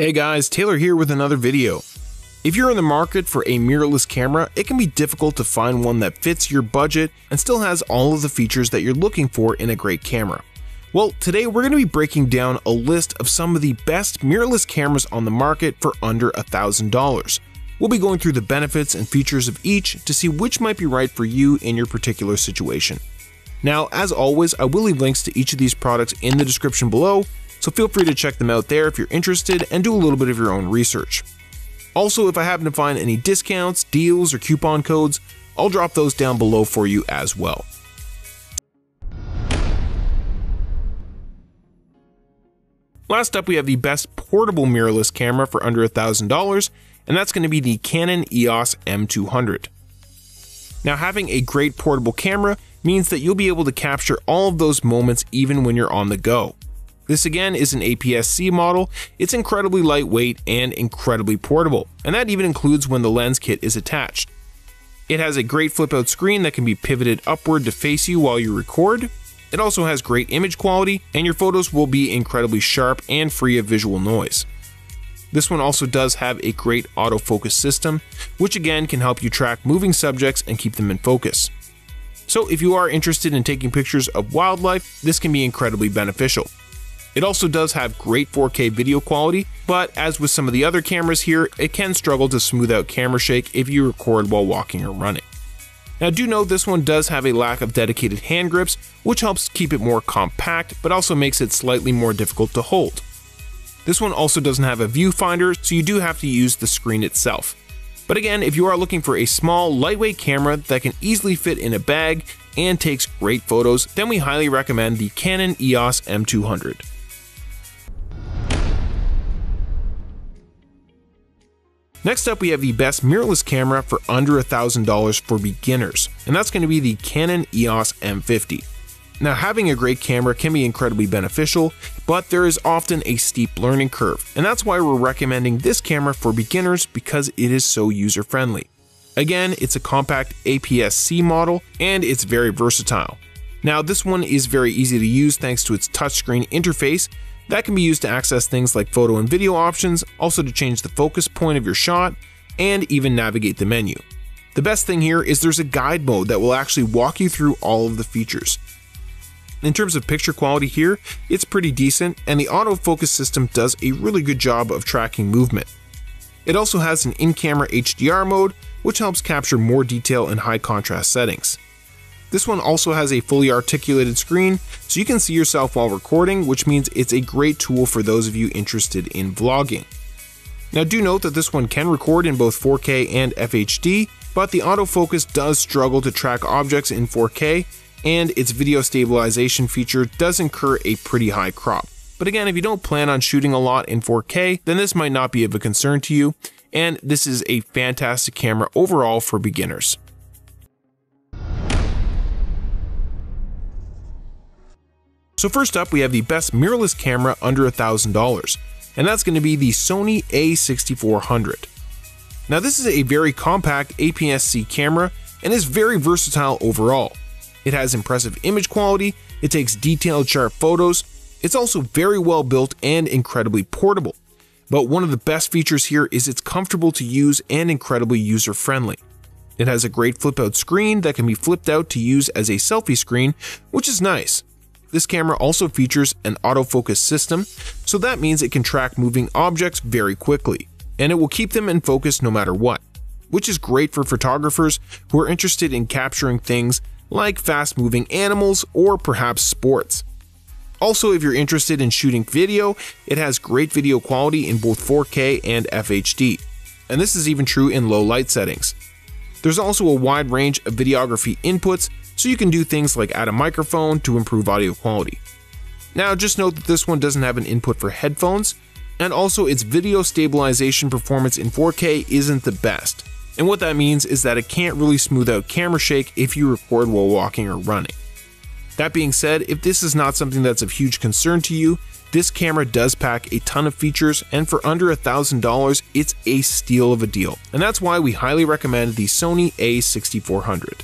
Hey guys, Taylor here with another video. If you're in the market for a mirrorless camera, it can be difficult to find one that fits your budget and still has all of the features that you're looking for in a great camera. Well, today we're going to be breaking down a list of some of the best mirrorless cameras on the market for under $1,000. We'll be going through the benefits and features of each to see which might be right for you in your particular situation. Now, as always, I will leave links to each of these products in the description below, so feel free to check them out there if you're interested and do a little bit of your own research. Also, if I happen to find any discounts, deals, or coupon codes, I'll drop those down below for you as well. Last up, we have the best portable mirrorless camera for under $1,000, and that's going to be the Canon EOS M200. Now, having a great portable camera means that you'll be able to capture all of those moments even when you're on the go. This again is an APS-C model, it's incredibly lightweight and incredibly portable, and that even includes when the lens kit is attached. It has a great flip out screen that can be pivoted upward to face you while you record. It also has great image quality, and your photos will be incredibly sharp and free of visual noise. This one also does have a great autofocus system, which again can help you track moving subjects and keep them in focus. So if you are interested in taking pictures of wildlife, this can be incredibly beneficial. It also does have great 4K video quality, but as with some of the other cameras here, it can struggle to smooth out camera shake if you record while walking or running. Now do note this one does have a lack of dedicated hand grips, which helps keep it more compact, but also makes it slightly more difficult to hold. This one also doesn't have a viewfinder, so you do have to use the screen itself. But again, if you are looking for a small, lightweight camera that can easily fit in a bag and takes great photos, then we highly recommend the Canon EOS M200. Next up, we have the best mirrorless camera for under $1,000 for beginners, and that's going to be the Canon EOS M50. Now, having a great camera can be incredibly beneficial, but there is often a steep learning curve, and that's why we're recommending this camera for beginners because it is so user friendly. Again, it's a compact APS-C model, and it's very versatile. Now, this one is very easy to use thanks to its touchscreen interface, that can be used to access things like photo and video options, also to change the focus point of your shot, and even navigate the menu. The best thing here is there's a guide mode that will actually walk you through all of the features. In terms of picture quality here, it's pretty decent, and the autofocus system does a really good job of tracking movement. It also has an in-camera HDR mode, which helps capture more detail in high contrast settings. This one also has a fully articulated screen, so you can see yourself while recording, which means it's a great tool for those of you interested in vlogging. Now do note that this one can record in both 4K and FHD, but the autofocus does struggle to track objects in 4K, and its video stabilization feature does incur a pretty high crop. But again, if you don't plan on shooting a lot in 4K, then this might not be of a concern to you, and this is a fantastic camera overall for beginners. So first up, we have the best mirrorless camera under $1,000, and that's going to be the Sony a6400. Now this is a very compact APS-C camera and is very versatile overall. It has impressive image quality, it takes detailed sharp photos, it's also very well built and incredibly portable. But one of the best features here is it's comfortable to use and incredibly user friendly. It has a great flip out screen that can be flipped out to use as a selfie screen, which is nice. This camera also features an autofocus system, so that means it can track moving objects very quickly, and it will keep them in focus no matter what, which is great for photographers who are interested in capturing things like fast moving animals or perhaps sports. Also, if you're interested in shooting video, it has great video quality in both 4K and FHD, and this is even true in low light settings. There's also a wide range of videography inputs so you can do things like add a microphone to improve audio quality. Now just note that this one doesn't have an input for headphones, and also its video stabilization performance in 4K isn't the best. And what that means is that it can't really smooth out camera shake if you record while walking or running. That being said, if this is not something that's of huge concern to you, this camera does pack a ton of features, and for under $1,000, it's a steal of a deal. And that's why we highly recommend the Sony a6400.